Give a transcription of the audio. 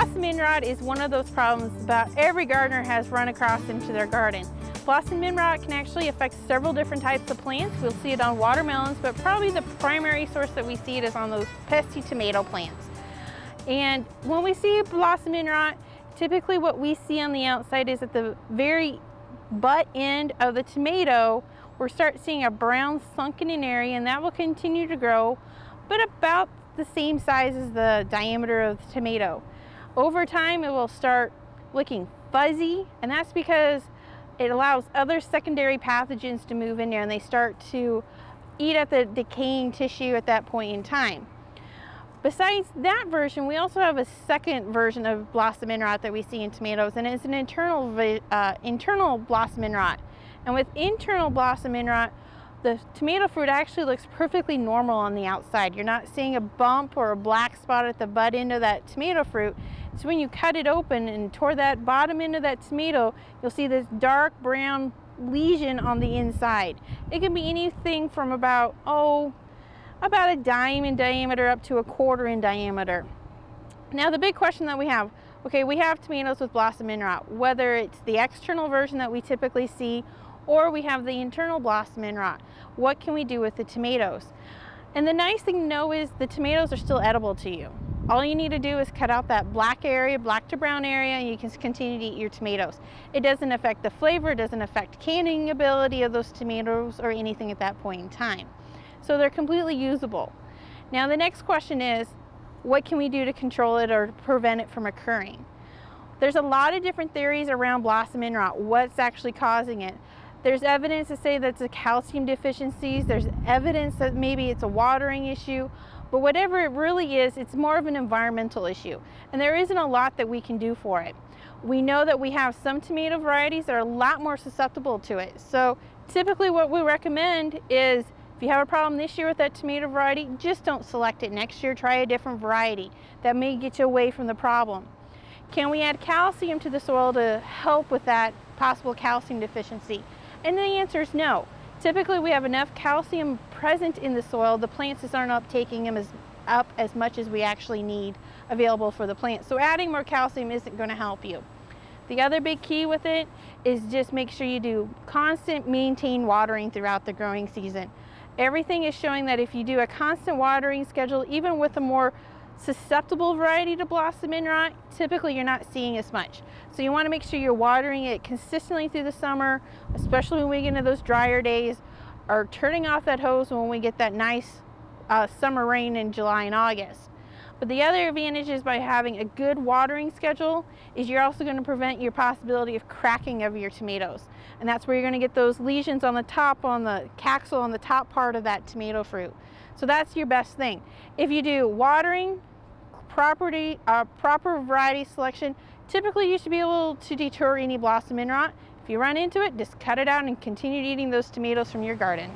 end rot is one of those problems about every gardener has run across into their garden. Blossom end rot can actually affect several different types of plants. We'll see it on watermelons, but probably the primary source that we see it is on those pesky tomato plants. And when we see blossom end rot, typically what we see on the outside is at the very butt end of the tomato, we start seeing a brown sunken in area and that will continue to grow, but about the same size as the diameter of the tomato. Over time, it will start looking fuzzy, and that's because it allows other secondary pathogens to move in there and they start to eat at the decaying tissue at that point in time. Besides that version, we also have a second version of blossom end rot that we see in tomatoes, and it's an internal, uh, internal blossom end rot. And with internal blossom end rot, the tomato fruit actually looks perfectly normal on the outside. You're not seeing a bump or a black spot at the butt end of that tomato fruit. It's when you cut it open and tore that bottom end of that tomato, you'll see this dark brown lesion on the inside. It can be anything from about, oh, about a dime in diameter up to a quarter in diameter. Now the big question that we have, okay, we have tomatoes with blossom end rot, whether it's the external version that we typically see or we have the internal blossom end rot. What can we do with the tomatoes? And the nice thing to know is the tomatoes are still edible to you. All you need to do is cut out that black area, black to brown area, and you can continue to eat your tomatoes. It doesn't affect the flavor, it doesn't affect canning ability of those tomatoes or anything at that point in time. So they're completely usable. Now the next question is, what can we do to control it or prevent it from occurring? There's a lot of different theories around blossom end rot, what's actually causing it. There's evidence to say that it's a calcium deficiencies. There's evidence that maybe it's a watering issue. But whatever it really is, it's more of an environmental issue. And there isn't a lot that we can do for it. We know that we have some tomato varieties that are a lot more susceptible to it. So typically what we recommend is if you have a problem this year with that tomato variety, just don't select it. Next year, try a different variety. That may get you away from the problem. Can we add calcium to the soil to help with that possible calcium deficiency? And the answer is no. Typically we have enough calcium present in the soil, the plants just aren't uptaking them as, up as much as we actually need available for the plant. So adding more calcium isn't going to help you. The other big key with it is just make sure you do constant maintain watering throughout the growing season. Everything is showing that if you do a constant watering schedule, even with a more susceptible variety to blossom end rot, typically you're not seeing as much. So you want to make sure you're watering it consistently through the summer, especially when we get into those drier days, or turning off that hose when we get that nice uh, summer rain in July and August. But the other advantage is by having a good watering schedule is you're also going to prevent your possibility of cracking of your tomatoes. And that's where you're going to get those lesions on the top, on the calyx, on the top part of that tomato fruit. So that's your best thing. If you do watering, property, uh, proper variety selection, typically you should be able to deter any blossom end rot. If you run into it, just cut it out and continue eating those tomatoes from your garden.